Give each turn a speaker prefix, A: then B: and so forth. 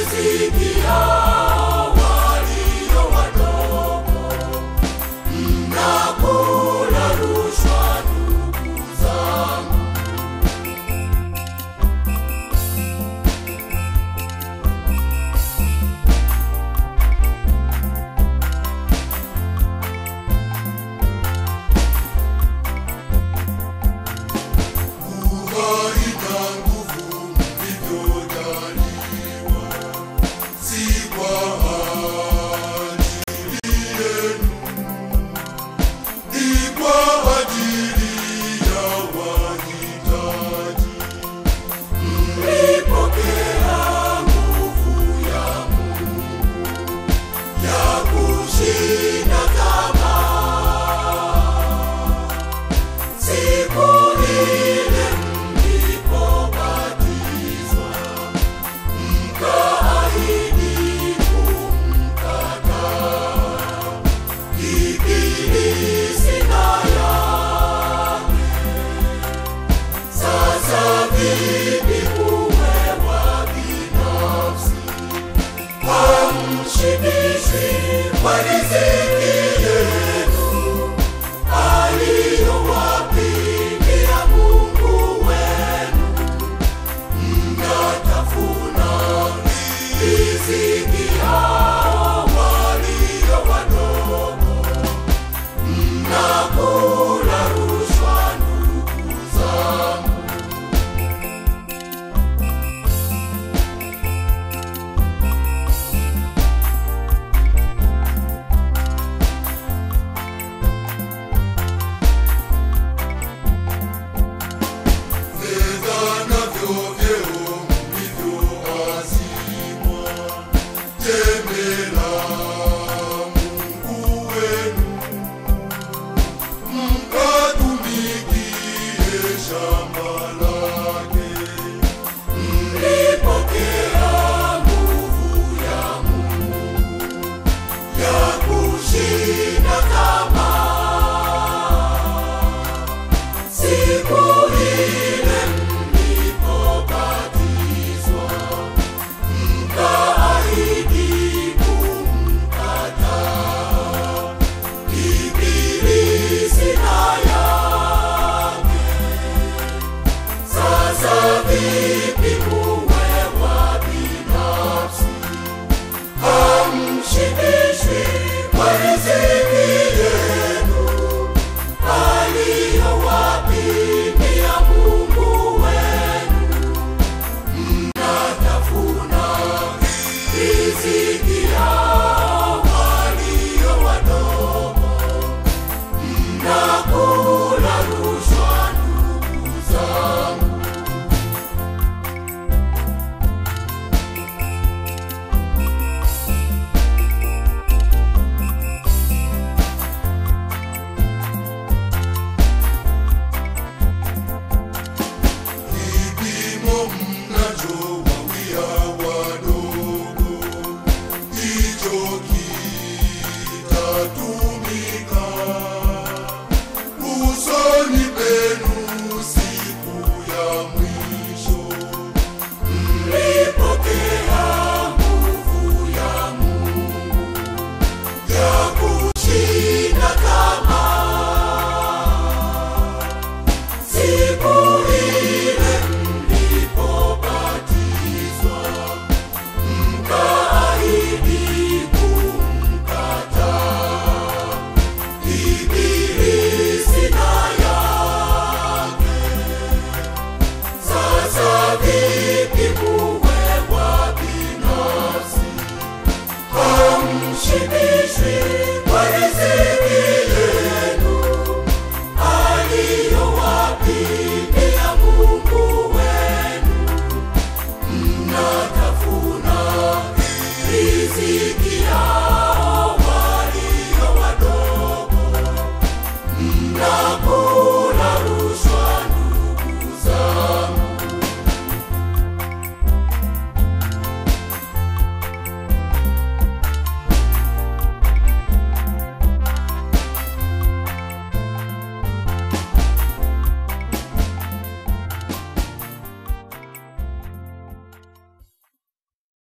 A: Ezekiel. Sasa vipi uwe Shina Thank you. BBC.